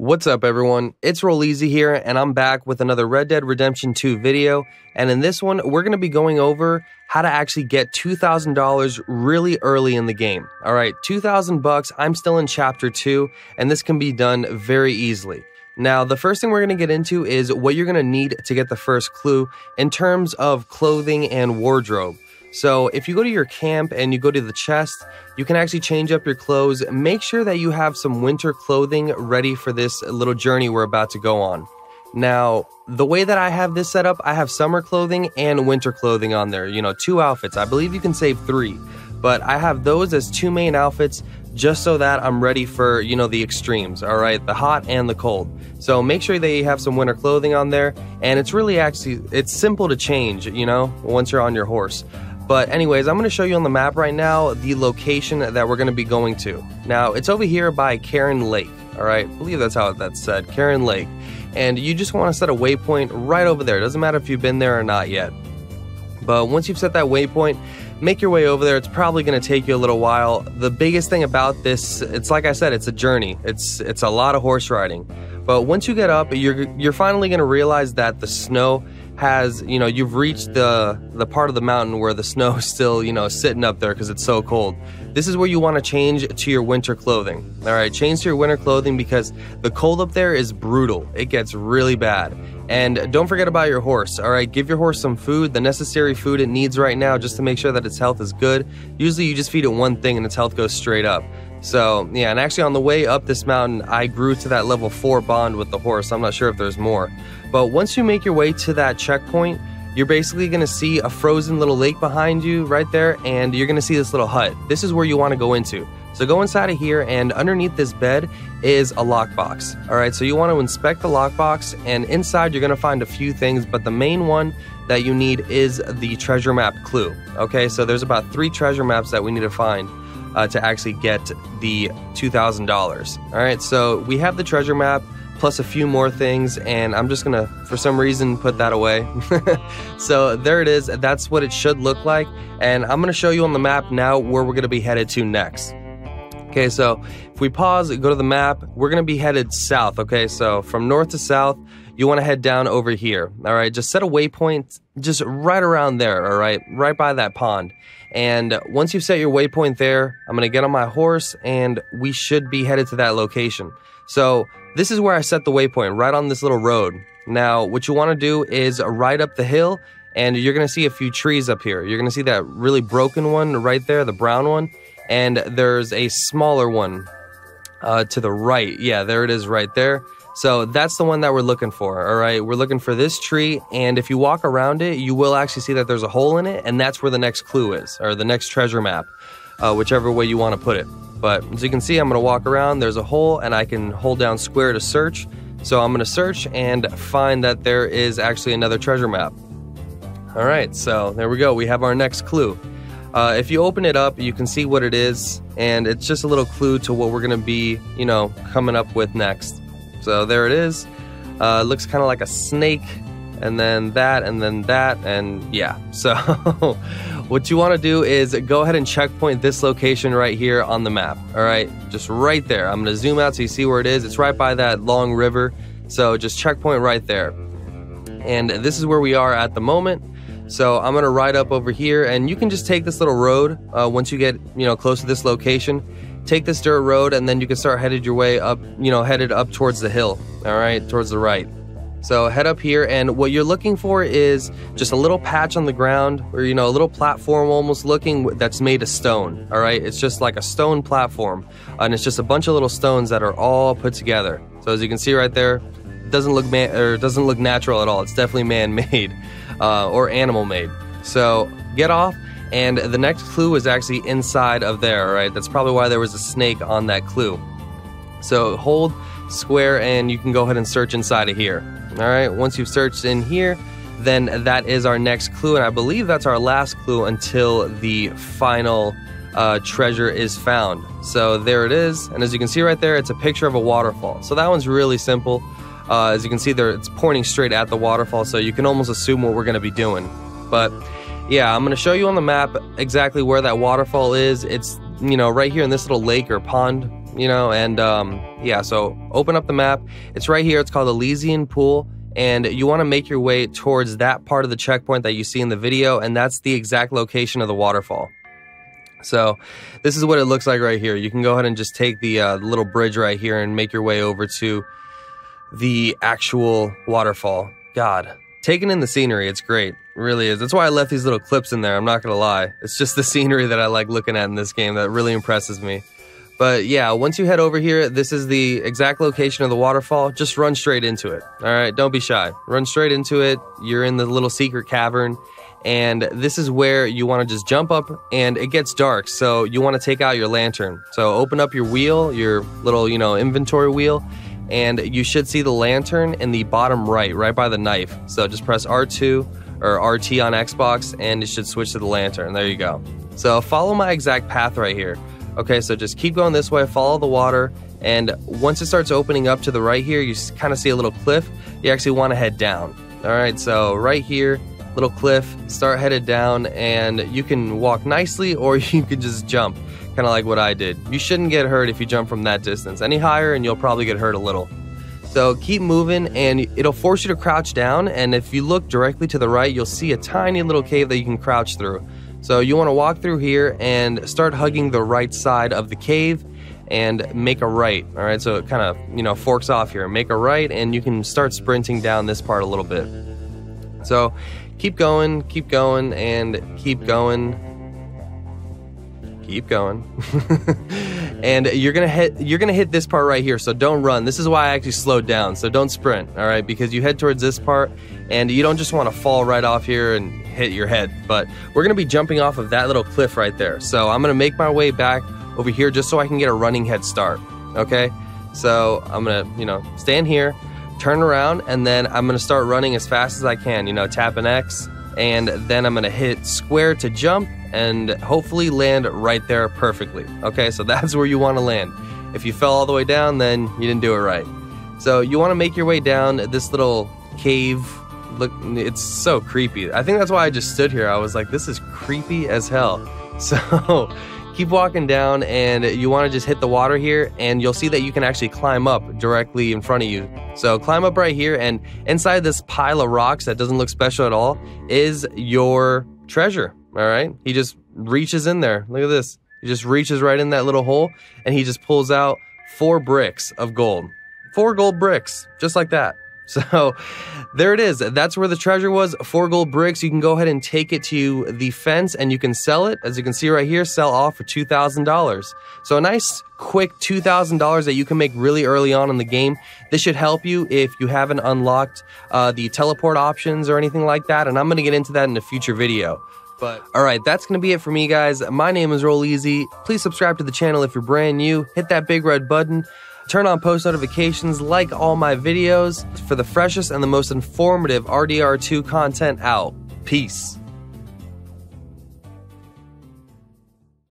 What's up, everyone? It's Rolleezy here, and I'm back with another Red Dead Redemption 2 video. And in this one, we're going to be going over how to actually get $2,000 really early in the game. All right, 2,000 bucks. I'm still in Chapter 2, and this can be done very easily. Now, the first thing we're going to get into is what you're going to need to get the first clue in terms of clothing and wardrobe. So if you go to your camp and you go to the chest, you can actually change up your clothes. Make sure that you have some winter clothing ready for this little journey we're about to go on. Now, the way that I have this set up, I have summer clothing and winter clothing on there. You know, two outfits. I believe you can save three, but I have those as two main outfits just so that I'm ready for, you know, the extremes, all right? The hot and the cold. So make sure that you have some winter clothing on there and it's really actually it's simple to change, you know, once you're on your horse. But anyways, I'm going to show you on the map right now the location that we're going to be going to. Now, it's over here by Karen Lake, all right? I believe that's how that's said, Karen Lake. And you just want to set a waypoint right over there. It doesn't matter if you've been there or not yet. But once you've set that waypoint, make your way over there. It's probably going to take you a little while. The biggest thing about this, it's like I said, it's a journey. It's it's a lot of horse riding. But once you get up, you're you're finally going to realize that the snow has you know you've reached the the part of the mountain where the snow is still you know sitting up there because it's so cold. This is where you want to change to your winter clothing. All right change to your winter clothing because the cold up there is brutal. It gets really bad. And don't forget about your horse. All right give your horse some food the necessary food it needs right now just to make sure that its health is good. Usually you just feed it one thing and its health goes straight up so, yeah, and actually on the way up this mountain, I grew to that level 4 bond with the horse. I'm not sure if there's more. But once you make your way to that checkpoint, you're basically to see a frozen little lake behind you right there, and you're to see this little hut. This is where you want to go into. So go inside of here, and underneath this bed is a lockbox. All right, so you want to inspect the lockbox, and inside you're going to find a few things, but the main one that you need is the treasure map clue. Okay, so there's about three treasure maps that we need to find uh, to actually get the $2,000. All right, so we have the treasure map plus a few more things, and I'm just gonna, for some reason, put that away. so there it is. That's what it should look like, and I'm gonna show you on the map now where we're gonna be headed to next. Okay, so if we pause, go to the map, we're gonna be headed south. Okay, so from north to south, you want to head down over here. All right, just set a waypoint just right around there. All right, right by that pond. And once you've set your waypoint there, I'm going to get on my horse and we should be headed to that location. So this is where I set the waypoint, right on this little road. Now, what you want to do is ride up the hill and you're going to see a few trees up here. You're going to see that really broken one right there, the brown one. And there's a smaller one uh, to the right. Yeah, there it is right there. So that's the one that we're looking for. All right. We're looking for this tree. And if you walk around it, you will actually see that there's a hole in it. And that's where the next clue is, or the next treasure map, uh, whichever way you want to put it. But as you can see, I'm going to walk around. There's a hole, and I can hold down square to search. So I'm going to search and find that there is actually another treasure map. All right. So there we go. We have our next clue. Uh, if you open it up, you can see what it is, and it's just a little clue to what we're going to be, you know, coming up with next. So there it is. Uh, looks kind of like a snake, and then that, and then that, and yeah. So what you want to do is go ahead and checkpoint this location right here on the map. All right, just right there. I'm to zoom out so you see where it is. It's right by that long river. So just checkpoint right there. And this is where we are at the moment. So I'm gonna ride up over here, and you can just take this little road uh, once you get you know close to this location take this dirt road and then you can start headed your way up, you know, headed up towards the hill, all right, towards the right. So head up here, and what you're looking for is just a little patch on the ground, or you know, a little platform almost looking that's made of stone. All right, it's just like a stone platform, and it's just a bunch of little stones that are all put together. So as you can see right there, it doesn't look man or doesn't look natural at all. It's definitely man-made uh, or animal-made. So get off and the next clue was actually inside of there, right? That's probably why there was a snake on that clue. So hold square and you can go ahead and search inside of here. All right, once you've searched in here, then that is our next clue. And I believe that's our last clue until the final uh, treasure is found. So there it is. And as you can see right there, it's a picture of a waterfall. So that one's really simple. Uh, as you can see there, it's pointing straight at the waterfall. So you can almost assume what we're going to be doing. But yeah, I'm going to show you on the map exactly where that waterfall is. It's, you know, right here in this little lake or pond you know, and um, yeah, so open up the map. It's right here. It's called Elysian Pool. And you want to make your way towards that part of the checkpoint that you see in the video, and that's the exact location of the waterfall. So this is what it looks like right here. You can go ahead and just take the uh, little bridge right here and make your way over to the actual waterfall. God, taking in the scenery, it's great. Really is. That's why I left these little clips in there. I'm not going to lie. It's just the scenery that I like looking at in this game that really impresses me. But yeah, once you head over here, this is the exact location of the waterfall. Just run straight into it. All right, don't be shy. Run straight into it. You're in the little secret cavern and this is where you want to just jump up and it gets dark so you want to take out your lantern so open up your wheel your little you know inventory wheel and you should see the lantern in the bottom right right by the knife so just press r2 or rt on xbox and it should switch to the lantern there you go so follow my exact path right here okay so just keep going this way follow the water and once it starts opening up to the right here you kind of see a little cliff you actually want to head down all right so right here little cliff, start headed down, and you can walk nicely or you can just jump, kind of like what I did. You shouldn't get hurt if you jump from that distance. Any higher, and you'll probably get hurt a little. So keep moving, and it'll force you to crouch down. And if you look directly to the right, you'll see a tiny little cave that you can crouch through. So you want to walk through here and start hugging the right side of the cave and make a right. All right, so it kind of you know forks off here. Make a right, and you can start sprinting down this part a little bit. So keep going, keep going, and keep going. Keep going. and you're gonna hit you're gonna hit this part right here, so don't run. This is why I actually slowed down. So don't sprint, all right? Because you head towards this part and you don't just want to fall right off here and hit your head. But we're gonna be jumping off of that little cliff right there. So I'm gonna make my way back over here just so I can get a running head start. Okay? So I'm gonna, you know, stand here turn around, and then I'm to start running as fast as I can, you know, tap an X, and then I'm to hit square to jump and hopefully land right there perfectly. Okay, so that's where you want to land. If you fell all the way down, then you didn't do it right. So you want to make your way down this little cave. Look, it's so creepy. I think that's why I just stood here. I was like, this is creepy as hell. So keep walking down and you want to just hit the water here and you'll see that you can actually climb up directly in front of you. So climb up right here and inside this pile of rocks that doesn't look special at all is your treasure. All right. He just reaches in there. Look at this. He just reaches right in that little hole and he just pulls out four bricks of gold. Four gold bricks, just like that. So there it is. That's where the treasure was. Four gold bricks. You can go ahead and take it to the fence and you can sell it. As you can see right here, sell off for $2,000. So a nice quick $2,000 that you can make really early on in the game. This should help you if you haven't unlocked uh, the teleport options or anything like that. And I'm going to get into that in a future video. But all right, that's going to be it for me, guys. My name is Rolleezy. Please subscribe to the channel if you're brand new. Hit that big red button. Turn on post notifications, like all my videos for the freshest and the most informative RDR2 content out. Peace.